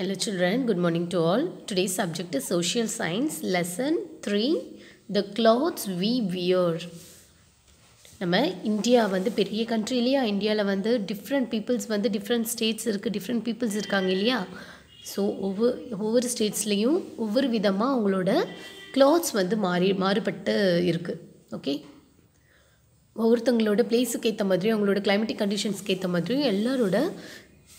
Hello children, good morning to all. Today's subject is social science lesson 3 the clothes we wear. நம்ம India வந்து பெரிய country இல்லையா இந்தியாவில் வந்து டிஃப்ரெண்ட் பீப்புள்ஸ் வந்து டிஃப்ரெண்ட் ஸ்டேட்ஸ் இருக்குது டிஃப்ரெண்ட் பீப்புள்ஸ் இருக்காங்க இல்லையா ஸோ ஒவ்வொரு ஒவ்வொரு ஸ்டேட்ஸ்லேயும் ஒவ்வொரு விதமாக அவங்களோட க்ளாத்ஸ் வந்து மாறி மாறுபட்டு இருக்குது ஓகே ஒவ்வொருத்தவங்களோட பிளேஸுக்கு ஏற்ற மாதிரியும் அவங்களோட கிளைமேட்டிக் கண்டிஷன்ஸ்க்கு ஏற்ற மாதிரியும் எல்லாரோட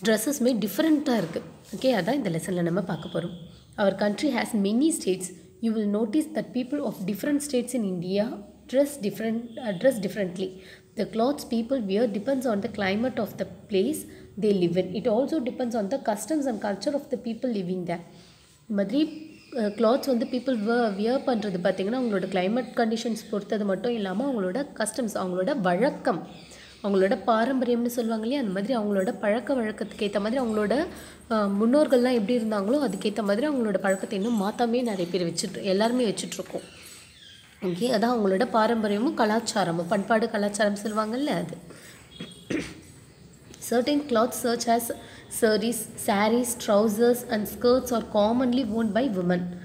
ட்ரெஸ்ஸஸ்மே டிஃப்ரெண்ட்டாக இருக்குது ஓகே அதான் இந்த லெசனில் நம்ம பார்க்க போகிறோம் our country has many states you will notice that people of different states in India dress different dress differently the clothes people wear depends on the climate of the place they live in. It also depends on the customs and culture of the people living there. மாதிரி uh, clothes வந்து people wear பண்ணுறது பார்த்திங்கன்னா அவங்களோட climate conditions பொறுத்தது மட்டும் இல்லாமல் அவங்களோட customs அவங்களோட வழக்கம். அவங்களோட பாரம்பரியம்னு சொல்லுவாங்க இல்லையா? அந்த மாதிரி அவங்களோட பழக்க வழக்கத்துக்கு ஏற்ற மாதிரி அவங்களோட முன்னோர்கள்லாம் எப்படி இருந்தாங்களோ அதுக்கேற்ற மாதிரி அவங்களோட பழக்கத்தை இன்னும் மாற்றாமே நிறைய பேர் வச்சுட்டு எல்லாருமே வச்சுட்ருக்கோம். ஓகே? அதான் அவங்களோட பாரம்பரியமும் கலாச்சாரமும். பண்பாடு கலாச்சாரம் சொல்லுவாங்கல்ல அது. Certain clothes such as sarees sarees trousers and skirts are commonly worn by women.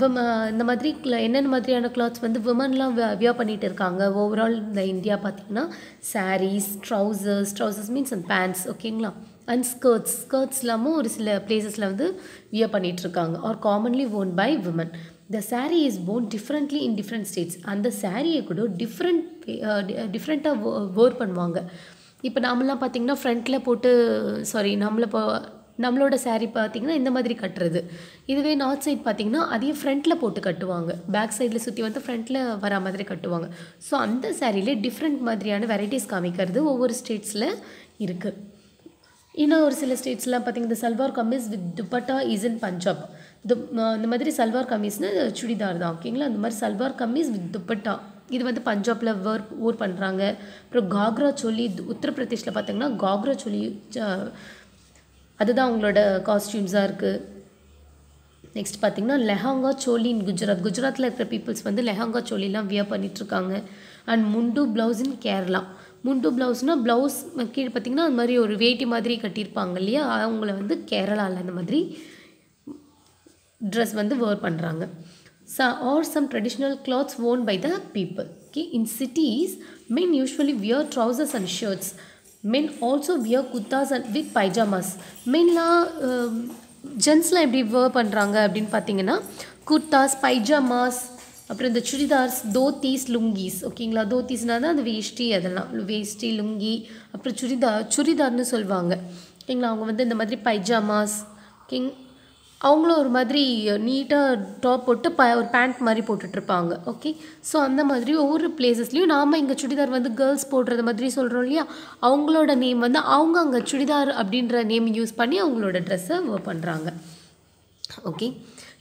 Wom- இந்த மாதிரி என்னென்ன மாதிரியான கிளாத்ஸ் வந்து விமன்லாம் வியர் பண்ணிட்டு இருக்காங்க? ஓவரால் இந்த இந்தியா பார்த்தீங்கன்னா saris trousers trousers means and pants ஓகேங்களா அண்ட் ஸ்கர்ட்ஸ் ஸ்கர்ட்ஸ் இல்லாமல் ஒரு சில பிளேசஸில் வந்து வியர் பண்ணிட்டு இருக்காங்க. Are commonly worn by women the sari is worn differently in different states அந்த சாரியை கூட டிஃப்ரெண்ட் டிஃப்ரெண்ட்டாக வேர் பண்ணுவாங்க. இப்போ நாமெல்லாம் பார்த்தீங்கன்னா ஃப்ரண்ட்டில் போட்டு சாரி நம்மளை இப்போ நம்மளோட சாரீ பார்த்திங்கன்னா இந்த மாதிரி கட்டுறது. இதுவே நார்த் சைட் பார்த்திங்கன்னா அதையும் ஃப்ரண்ட்டில் போட்டு கட்டுவாங்க. பேக் சைடில் சுற்றி வந்து ஃப்ரண்ட்டில் வரா மாதிரி கட்டுவாங்க. ஸோ அந்த சாரியிலே டிஃப்ரெண்ட் மாதிரியான வெரைட்டிஸ் காமிக்கிறது ஒவ்வொரு ஸ்டேட்ஸில் இருக்குது இன்னும் ஒரு சில ஸ்டேட்ஸ்லாம் பார்த்தீங்கன்னா இந்த salwar kameez with dupatta is in Punjab து இந்த மாதிரி சல்வார் கமீஸ்னு சுடிதார் தான். ஓகேங்களா அந்த மாதிரி சல்வார் கமீஸ் வித் துப்பட்டா. இது வந்து பஞ்சாபில் வேர் ஊர் பண்ணுறாங்க அப்புறம் காக்ரா சொல்லி உத்தரப்பிரதேஷில் பார்த்தீங்கன்னா காக்ரா சொல்லி அதுதான் அவங்களோட காஸ்டியூம்ஸாக இருக்குது நெக்ஸ்ட் பார்த்திங்கன்னா லெஹாங்கா சோலி இன் குஜராத். குஜராத்தில் இருக்கிற பீப்புள்ஸ் வந்து லெஹாங்கா சோலிலாம் வியர் பண்ணிகிட்ருக்காங்க and mundu blouse in Kerala mundu ப்ளவுஸ்னால் blouse கீழே பார்த்திங்கன்னா அந்த மாதிரி ஒரு வேட்டி மாதிரி கட்டியிருப்பாங்க இல்லையா? அவங்கள வந்து கேரளாவில் அந்த மாதிரி ட்ரெஸ் வந்து வேர் பண்ணுறாங்க so are some traditional clothes worn by the people okay in cities men usually wear trousers and shirts men also wear kurtas and with pyjamas மெயின்லாம் ஜென்ஸ்லாம் எப்படி வேர் பண்ணுறாங்க அப்படின்னு பார்த்தீங்கன்னா குர்தாஸ் பைஜாமாஸ் அப்புறம் இந்த சுடிதார்ஸ் தோத்தீஸ் லுங்கீஸ். ஓகேங்களா தோத்தீஸ்னா தான் அந்த வேஷ்டி அதெல்லாம். வேஷ்டி லுங்கி அப்புறம் சுடிதார் சுடிதார்னு சொல்லுவாங்க ஓகேங்களா அவங்க வந்து இந்த மாதிரி பைஜாமாஸ் ஓகேங்க அவங்களும் ஒரு மாதிரி நீட்டாக டாப் போட்டு ப ஒரு பேண்ட் மாதிரி போட்டுட்ருப்பாங்க. ஓகே ஸோ அந்த மாதிரி ஒவ்வொரு பிளேசஸ்லேயும் நாம் இங்கே சுடிதார் வந்து கேர்ள்ஸ் போடுறது மாதிரி சொல்கிறோம் இல்லையா? அவங்களோட நேம் வந்து அவங்க அங்கே சுடிதார் அப்படின்ற நேம் யூஸ் பண்ணி அவங்களோட ட்ரெஸ்ஸை பண்ணுறாங்க okay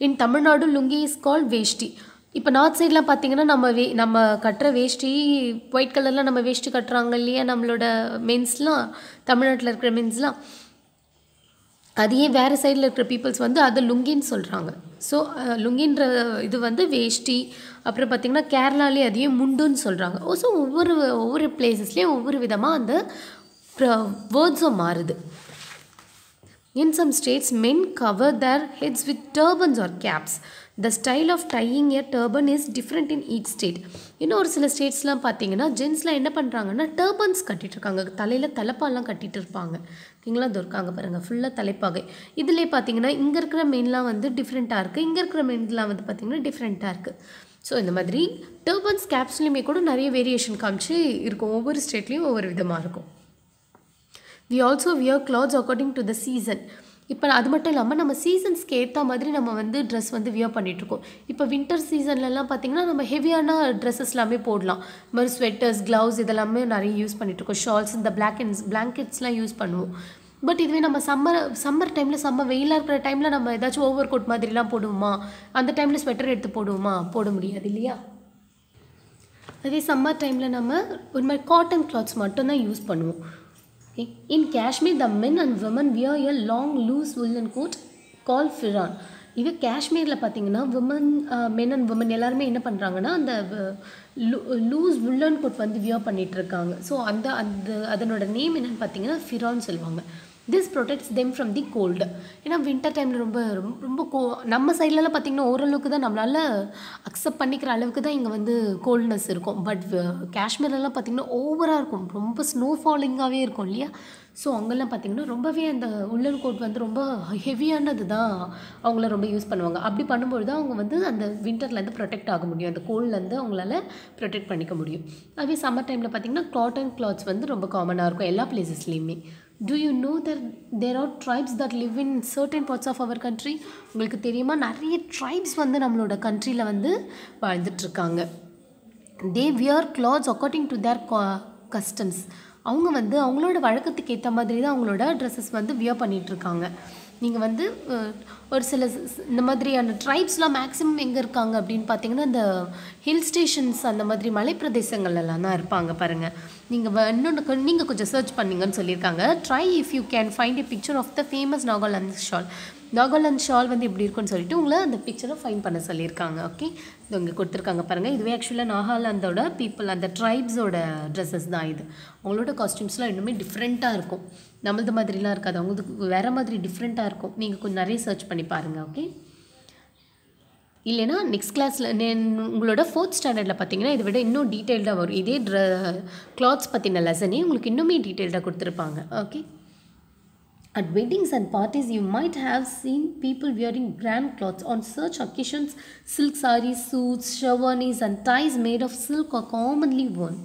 in Tamil Nadu lungi is call veshti. இப்போ நார்த் சைட்லாம் பார்த்தீங்கன்னா நம்ம வே நம்ம கட்டுற வேஷ்டி ஒயிட் கலரில் நம்ம வேஷ்டி கட்டுறாங்க இல்லையா? நம்மளோட மென்ஸ்லாம் தமிழ்நாட்டில் இருக்கிற மென்ஸ்லாம் அதையே வேறு சைடில் இருக்கிற பீப்புள்ஸ் வந்து அதை லுங்கின்னு சொல்கிறாங்க ஸோ லுங்கின்ற இது வந்து வேஷ்டி அப்புறம் பார்த்திங்கன்னா கேரளாலே அதையும் முண்டுன்னு சொல்கிறாங்க ஸோ oh, ஒவ்வொரு ஒவ்வொரு பிளேசஸ்லேயும் ஒவ்வொரு விதமாக அந்த வேர்ட்ஸும் மாறுது. In some states men cover their heads with turbans or caps the style of tying a turban is different in each state இன்னும் ஒரு சில ஸ்டேட்ஸ்லாம் பார்த்தீங்கன்னா ஜென்ஸ்லாம் என்ன பண்ணுறாங்கன்னா டர்பன்ஸ் கட்டிகிட்டு இருக்காங்க தலையில் தலைப்பாலாம் கட்டிகிட்டு இருப்பாங்க ஓகேங்களா அது இருக்காங்க பாருங்கள் ஃபுல்லாக தலைப்பாகை. இதிலே பார்த்தீங்கன்னா இங்கே இருக்கிற மெயின்லாம் வந்து டிஃப்ரெண்ட்டாக இருக்குது இங்கே இருக்கிற மெயின்லாம் வந்து பார்த்திங்கன்னா டிஃப்ரெண்ட்டாக இருக்குது ஸோ இந்த மாதிரி டர்பன்ஸ் கேப்ஸ்லையுமே கூட நிறைய வேரியேஷன் காமிச்சு இருக்கும். ஒவ்வொரு ஸ்டேட்லேயும் ஒவ்வொரு விதமாக இருக்கும். We also wear clothes according to the season இப்போ அது மட்டும் இல்லாமல் நம்ம சீசன்ஸ்க்கு ஏற்ற மாதிரி நம்ம வந்து ட்ரெஸ் வந்து வியர் பண்ணிகிட்ருக்கோம் இப்போ வின்டர் சீசன்லலாம் பார்த்திங்கன்னா நம்ம ஹெவியான ட்ரெஸ்ஸஸ் எல்லாமே போடலாம். இது மாதிரி ஸ்வெட்டர்ஸ் க்ளவுஸ் இதெல்லாமே நிறைய யூஸ் பண்ணிகிட்ருக்கோம் ஷால்ஸ் இந்த பிளாக்கெட்ஸ் பிளாங்கெட்ஸ்லாம் யூஸ் பண்ணுவோம். பட் இதுவே நம்ம சம்மர் சம்மர் டைமில் செம்ம வெயிலாக இருக்கிற டைமில் நம்ம ஏதாச்சும் ஓவர் கோட் மாதிரிலாம் போடுவோமா? அந்த டைமில் ஸ்வெட்டர் எடுத்து போடுவோமா? போட முடியாது இல்லையா? அதே சம்மர் டைமில் நம்ம ஒரு மாதிரி காட்டன் கிளாத்ஸ் மட்டும்தான் யூஸ் பண்ணுவோம். Okay. In Kashmir the men and women wear a long loose woolen coat call pheran இது காஷ்மீரில் பார்த்தீங்கன்னா விமன் மென் அண்ட் விமன் எல்லாருமே என்ன பண்ணுறாங்கன்னா அந்த லூஸ் உல்லன் கோட் வந்து வியர் பண்ணிகிட்ருக்காங்க இருக்காங்க. ஸோ அந்த அந்த அதனோட நேம் என்னென்னு பார்த்தீங்கன்னா ஃபிரான் சொல்லுவாங்க. This protects them from the cold ஏன்னா வின்டர் டைமில் ரொம்ப ரொம்ப ரொம்ப கோ நம்ம சைட்லலாம் பார்த்திங்கன்னா ஓரளவுக்கு தான் நம்மளால் அக்செப்ட் பண்ணிக்கிற அளவுக்கு தான் இங்கே வந்து கோல்ட்னஸ் இருக்கும். பட் காஷ்மீர்லலாம் பார்த்திங்கன்னா ஓவராக இருக்கும். ரொம்ப ஸ்னோ ஃபாலிங்காகவே இருக்கும் இல்லையா? ஸோ அங்கெல்லாம் பார்த்திங்கன்னா ரொம்பவே அந்த உள்ளன் கோட் வந்து ரொம்ப ஹெவியானது தான் அவங்கள ரொம்ப யூஸ் பண்ணுவாங்க. அப்படி பண்ணும்பொழுது தான் அவங்க வந்து அந்த வின்டர்லேருந்து ப்ரொடெக்ட் ஆக முடியும். அந்த கோல்ட்லேருந்து அவங்களால ப்ரொடெக்ட் பண்ணிக்க முடியும். அதே சம்மர் டைமில் பார்த்திங்கன்னா காட்டன் கிளாத்ஸ் வந்து ரொம்ப காமனாக இருக்கும் எல்லா பிளேசஸ்லேயுமே do you know that there are tribes that live in certain parts of our country உங்களுக்கு தெரியுமா? நிறைய ட்ரைப்ஸ் வந்து நம்மளோட கண்ட்ரியில் வந்து வாழ்ந்துட்டுருக்காங்க they wear clothes according to their customs அவங்க வந்து அவங்களோட வழக்கத்துக்கு ஏற்ற மாதிரி தான் அவங்களோட ட்ரெஸ்ஸஸ் வந்து வியர் பண்ணிகிட்ருக்காங்க நீங்கள் வந்து ஒரு சில இந்த மாதிரியான ட்ரைப்ஸ்லாம் மேக்ஸிமம் எங்கே இருக்காங்க அப்படின்னு பார்த்தீங்கன்னா இந்த ஹில் ஸ்டேஷன்ஸ் அந்த மாதிரி மலைப்பிரதேசங்கள்லாம் தான் இருப்பாங்க பாருங்கள் நீங்கள் இன்னொன்று நீங்கள் கொஞ்சம் சர்ச் பண்ணீங்கன்னு சொல்லியிருக்காங்க. Try if you can find a picture of the famous Nagaland shawl Nagaland shawl வந்து எப்படி இருக்குன்னு சொல்லிட்டு உங்களை அந்த பிக்சரை ஃபைன் பண்ண சொல்லியிருக்காங்க ஓகே இது இங்கே கொடுத்துருக்காங்க பாருங்கள் இதுவே ஆக்சுவலாக நாகாலாந்தோட பீப்புள் அந்த ட்ரைப்ஸோட ட்ரெஸ்ஸஸ் தான் இது. அவங்களோட காஸ்டியூம்ஸ்லாம் இன்னுமே டிஃப்ரெண்ட்டாக இருக்கும். நம்மளது மாதிரிலாம் இருக்காது. அவங்களுக்கு வேறு மாதிரி டிஃப்ரெண்ட்டாக இருக்கும். நீங்கள் கொஞ்சம் நிறைய சர்ச் பண்ணி பாருங்கள் ஓகே இல்லைன்னா நெக்ஸ்ட் கிளாஸில் உங்களோட ஃபோர்த் ஸ்டாண்டர்டில் பார்த்தீங்கன்னா இதை விட இன்னும் டீட்டெயில்டாக வரும். இதே ட்ர கிளாத்ஸ் பற்றின லெசனே உங்களுக்கு இன்னுமே டீட்டெயில்டாக கொடுத்துருப்பாங்க okay At weddings and parties, you might have seen people wearing grand clothes. On such occasions, silk saris, suits, sherwanis and ties made of silk are commonly worn.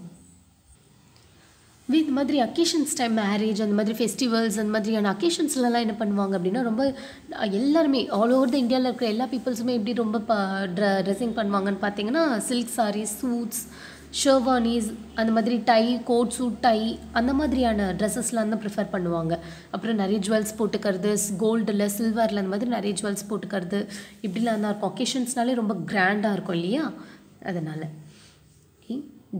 இந்த மாதிரி அக்கேஷன்ஸ் டைம் மேரேஜ் அந்த மாதிரி festivals அந்த மாதிரியான அக்கேஷன்ஸ்லலாம் என்ன பண்ணுவாங்க அப்படின்னா ரொம்ப எல்லாருமே ஆல் ஓவர் த இந்தியாவில் இருக்கிற எல்லா பீப்புள்ஸுமே எப்படி ரொம்ப ட்ரெஸ்ஸிங் பண்ணுவாங்கன்னு பார்த்தீங்கன்னா சில்க் சாரீஸ் சூட்ஸ் ஷெர்வானிஸ் அந்த மாதிரி டை கோட் சூட் டை அந்த மாதிரியான ட்ரெஸ்ஸஸ்லாம் தான் ப்ரிஃபர் பண்ணுவாங்க. அப்புறம் நிறைய ஜுவல்ஸ் போட்டுக்கிறது கோல்டில் சில்வரில் அந்த மாதிரி நிறைய ஜுவல்ஸ் போட்டுக்கிறது. இப்படிலாம் தான் இருக்கும். ஒகேஷன்ஸ்னாலே ரொம்ப கிராண்டாக இருக்கும் இல்லையா? அதனால்.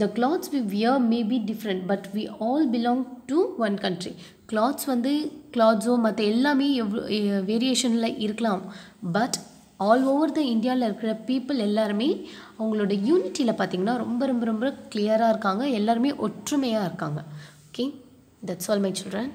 The clothes we wear may be different but we all belong to one country clothes வந்து கிளாத்ஸோ மற்ற எல்லாமே எவ்வளோ வேரியேஷனில் இருக்கலாம். பட் ஆல் ஓவர் த இந்தியாவில் இருக்கிற பீப்புள் எல்லாருமே அவங்களோட யூனிட்டியில் பார்த்தீங்கன்னா ரொம்ப ரொம்ப ரொம்ப கிளியராக இருக்காங்க. எல்லாருமே ஒற்றுமையாக இருக்காங்க. Okay that's all my children